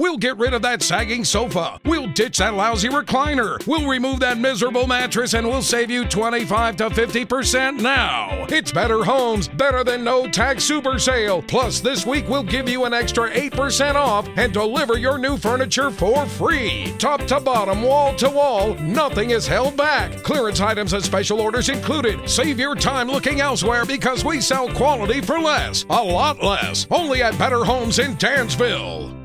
We'll get rid of that sagging sofa. We'll ditch that lousy recliner. We'll remove that miserable mattress and we'll save you 25 to 50% now. It's Better Homes, better than no tax super sale. Plus, this week we'll give you an extra 8% off and deliver your new furniture for free. Top to bottom, wall to wall, nothing is held back. Clearance items and special orders included. Save your time looking elsewhere because we sell quality for less. A lot less. Only at Better Homes in Dansville.